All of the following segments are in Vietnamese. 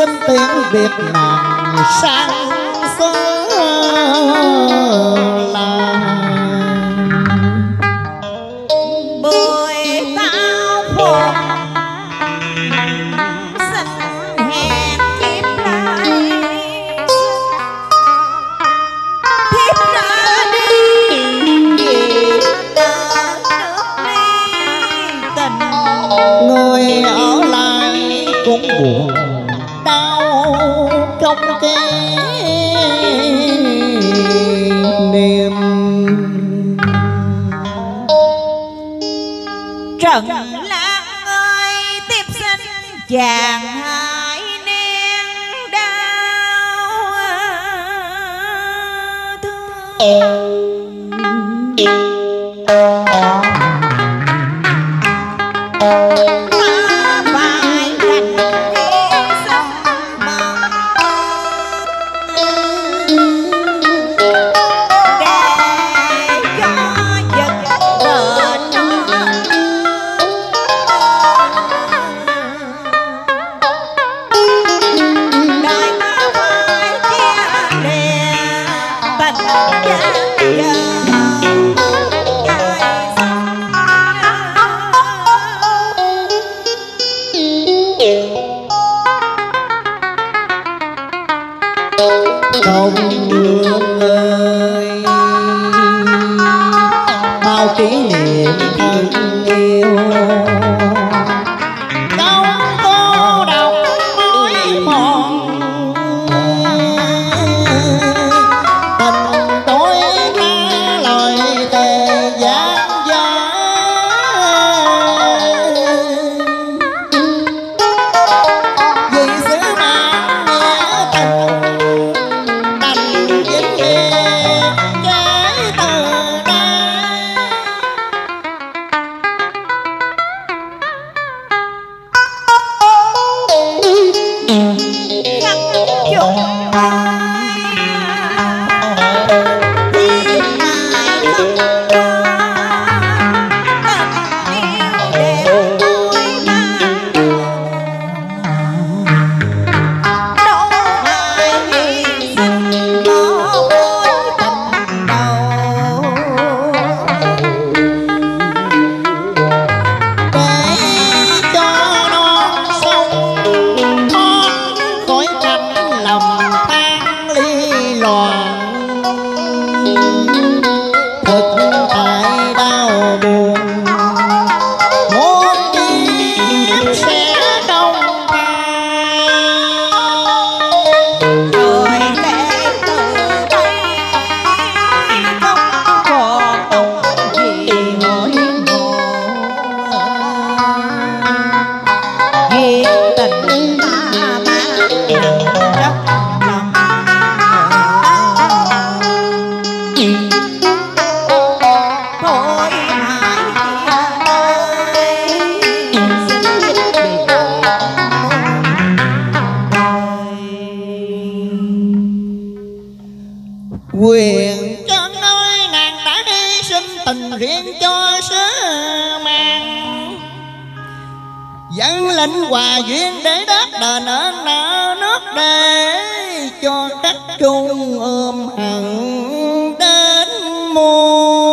xin tiếng việt nàng sang chàng hai nén đau thương. yeah. lòng tan ly loạn quyền. Cho nơi nàng đã hy sinh tình riêng cho sứ mạng dẫn lệnh hòa duyên để đáp đền ơn nợ nước để cho các trung ôm hận đến muôn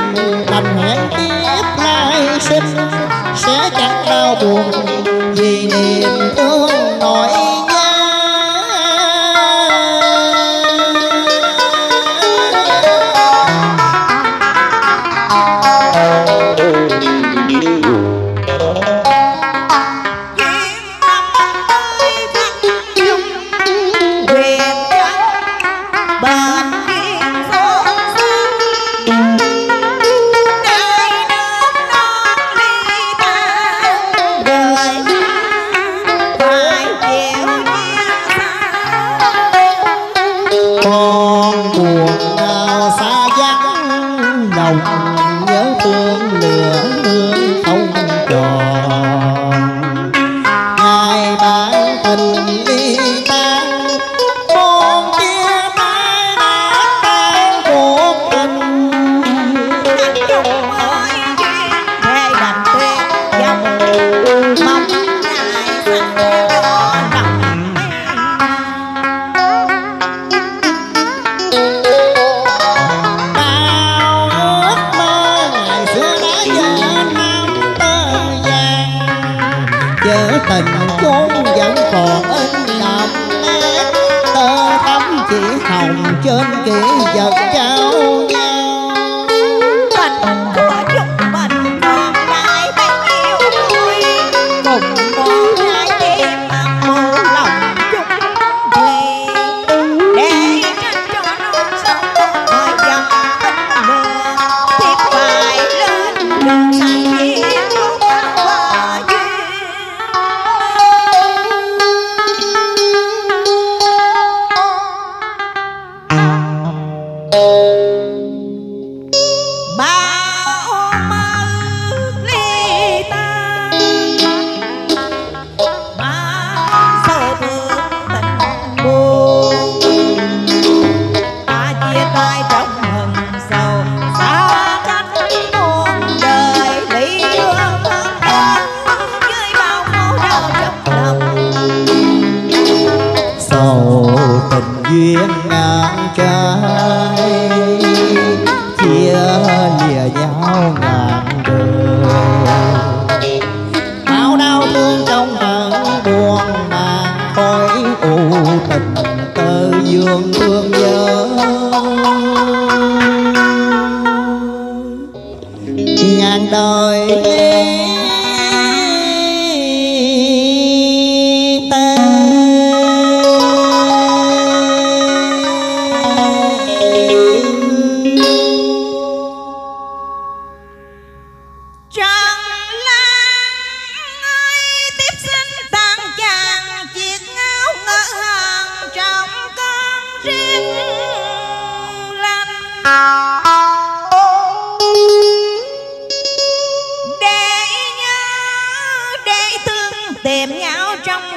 hận tình chốn vẫn còn in đậm, mát tơ thắm chỉ hồng trên kỹ vật cha dương thương nhớ ngàn đời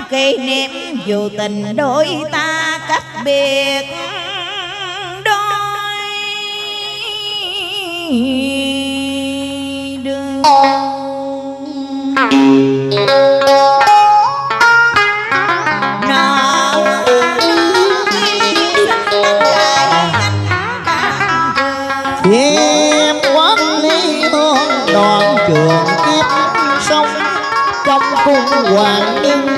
kỷ niệm, dù tình đôi ta cách biệt đôi. Đường. Em quán lý thương đoạn trường kiếp sống Trong cung hoàng niên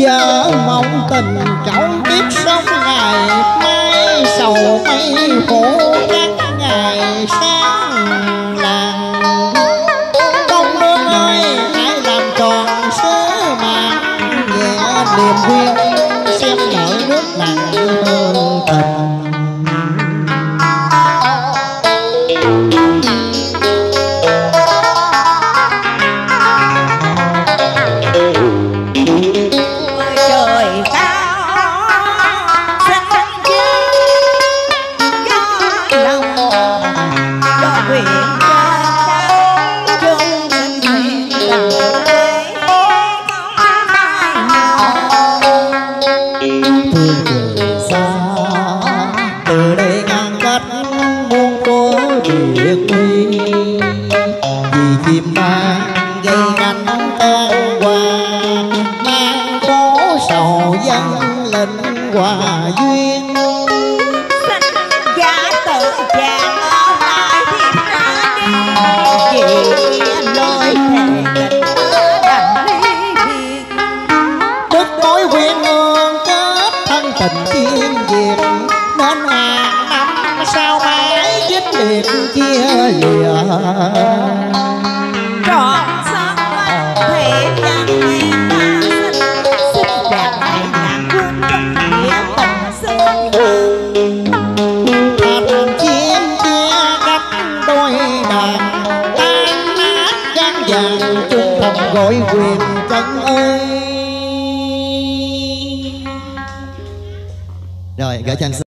giờ mong tình cháu biết sống ngày mai sầu mây khổ các ngày sau.